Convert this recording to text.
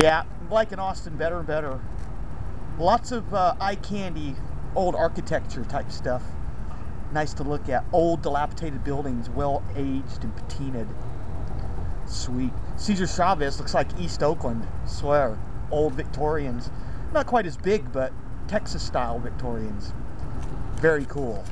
Yeah, I'm liking Austin better and better. Lots of uh, eye candy, old architecture type stuff. Nice to look at. Old, dilapidated buildings, well aged and patinaed. Sweet. Cesar Chavez looks like East Oakland. Swear. Old Victorians. Not quite as big, but Texas style Victorians. Very cool.